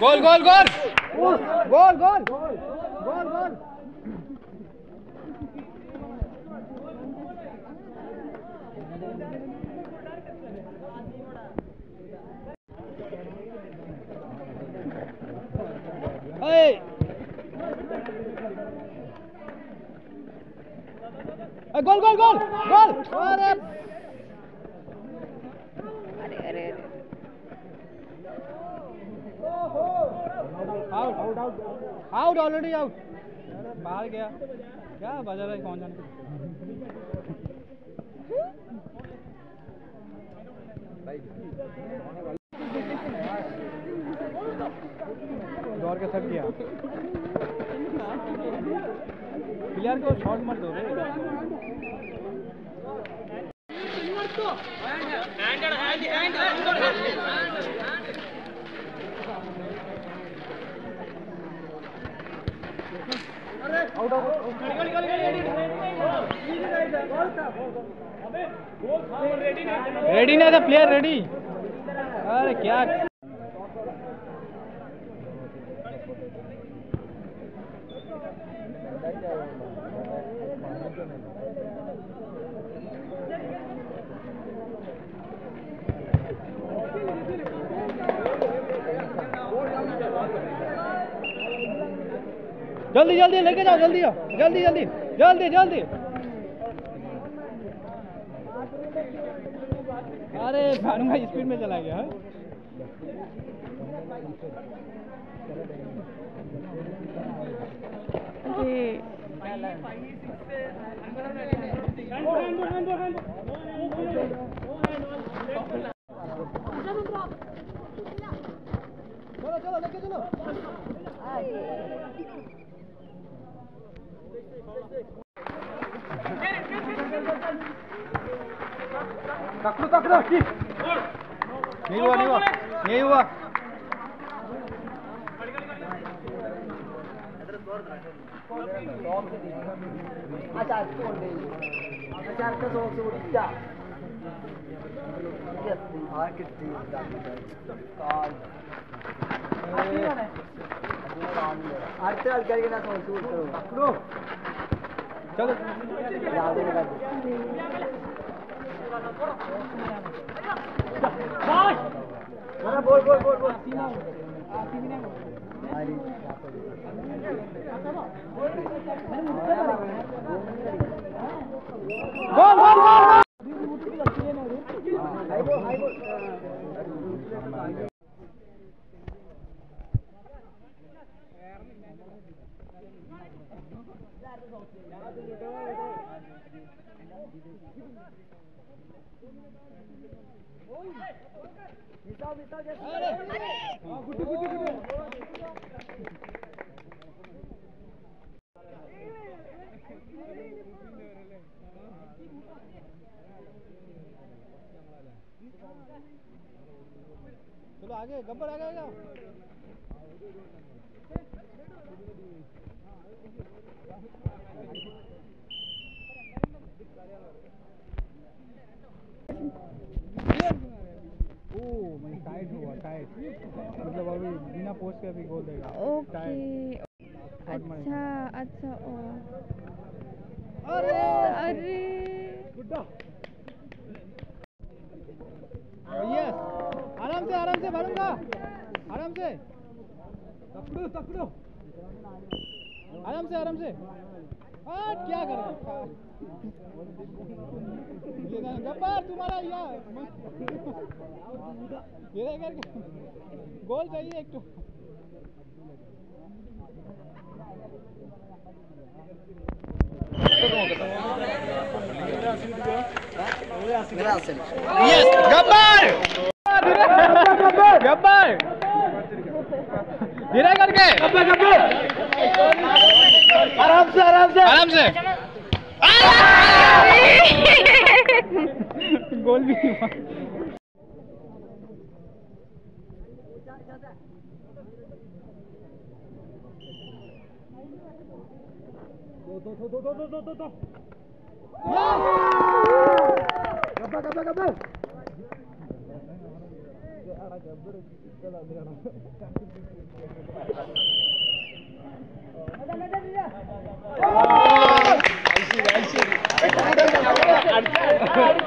गोल गोल गोल। गोल गोल। गोल गोल Hey! गोल गोल गोल गोल। अरे अरे अरे अरे out out out already out बाहर गया। क्या बजा रहा है कौन जाने दौड़ के थक गया। प्लेयर को शॉट मत दो रे। रेडी नहीं था प्लेयर रेडी अरे क्या? जल्दी जल्दी लेके जाओ जल्दी आओ। जल्दी जल्दी जल्दी जल्दी। अरे भानु भाई स्पीड में चला गया चलो चलो लेके चलो। पकड़ो पकड़ो नहीं हुआ नहीं हुआ नहीं हुआ അടുത്ത ആൾക്കാർക്ക് ഞാൻ തോറ്റു കൊടുത്തു पकड़ो चलो। बोल बोल बोल बोल। गोल गोल चलो आगे गब्बर आगे आगे ओ मैं टाइट हुआ टाइट मतलब अभी बिना पोस्ट के अभी गोल देगा ओके। अच्छा अच्छा ओ। अरे! अरे। यस आराम से आराम से भरूँगा आराम से। पकड़ो पकड़ो आराम से आराम से। हाँ क्या कर ये गाना, गब्बर तुम्हारा या। ये करके गोल चाहिए एक तो। यस गब्बर गब्बर धीरे करके आराम से आराम से आराम से गोल भी नहीं हुआ गब्बर गब्बर गब्बर അടിച്ചേ